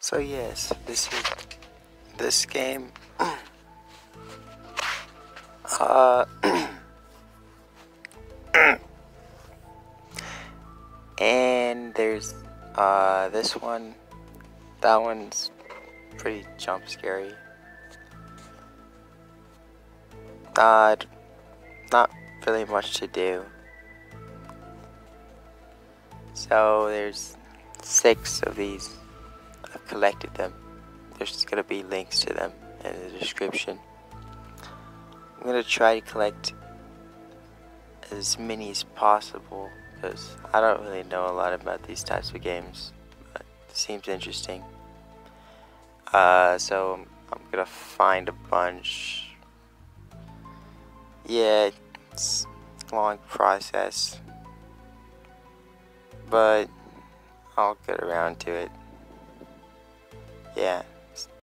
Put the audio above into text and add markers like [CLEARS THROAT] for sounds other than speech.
So yes, this is this game. uh, [CLEARS THROAT] and there's uh this one. That one's pretty jump scary. Uh, not really much to do. So there's six of these. Collected them. There's gonna be links to them in the description. I'm gonna try to collect as many as possible because I don't really know a lot about these types of games. But it seems interesting. Uh, so I'm, I'm gonna find a bunch. Yeah, it's a long process, but I'll get around to it. Yeah,